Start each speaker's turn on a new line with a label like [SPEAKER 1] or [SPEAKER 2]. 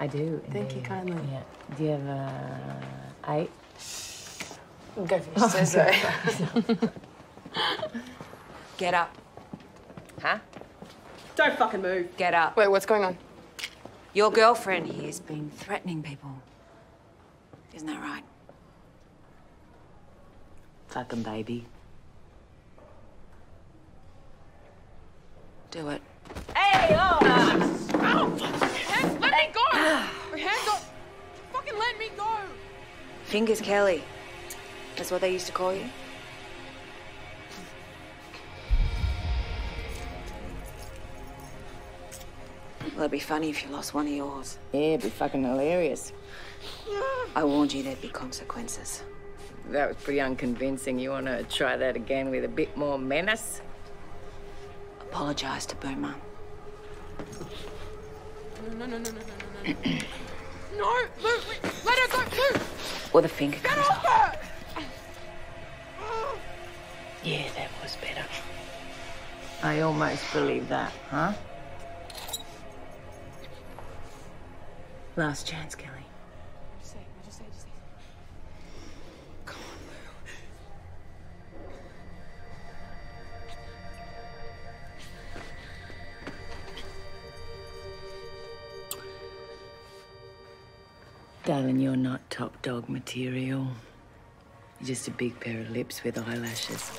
[SPEAKER 1] I do.
[SPEAKER 2] Thank you kindly.
[SPEAKER 1] Yeah. Do you have uh, eight?
[SPEAKER 2] Go for your scissor.
[SPEAKER 3] Get up. Huh?
[SPEAKER 2] Don't fucking move.
[SPEAKER 3] Get up.
[SPEAKER 2] Wait, what's going on?
[SPEAKER 3] Your girlfriend here's been threatening people. Isn't that right?
[SPEAKER 1] Fucking baby.
[SPEAKER 3] Do it. Fingers Kelly. That's what they used to call you? Well, it'd be funny if you lost one of yours.
[SPEAKER 1] Yeah, it'd be fucking hilarious.
[SPEAKER 3] I warned you there'd be consequences.
[SPEAKER 1] That was pretty unconvincing. You want to try that again with a bit more menace?
[SPEAKER 3] Apologise to Boomer.
[SPEAKER 2] No, no, no, no, no, no, no. No,
[SPEAKER 3] Or the finger
[SPEAKER 2] Get
[SPEAKER 3] comes
[SPEAKER 2] off
[SPEAKER 3] off.
[SPEAKER 1] Yeah, that was better. I almost believe that, huh? Last chance, Kelly. Darling, you're not top dog material. You're just a big pair of lips with eyelashes.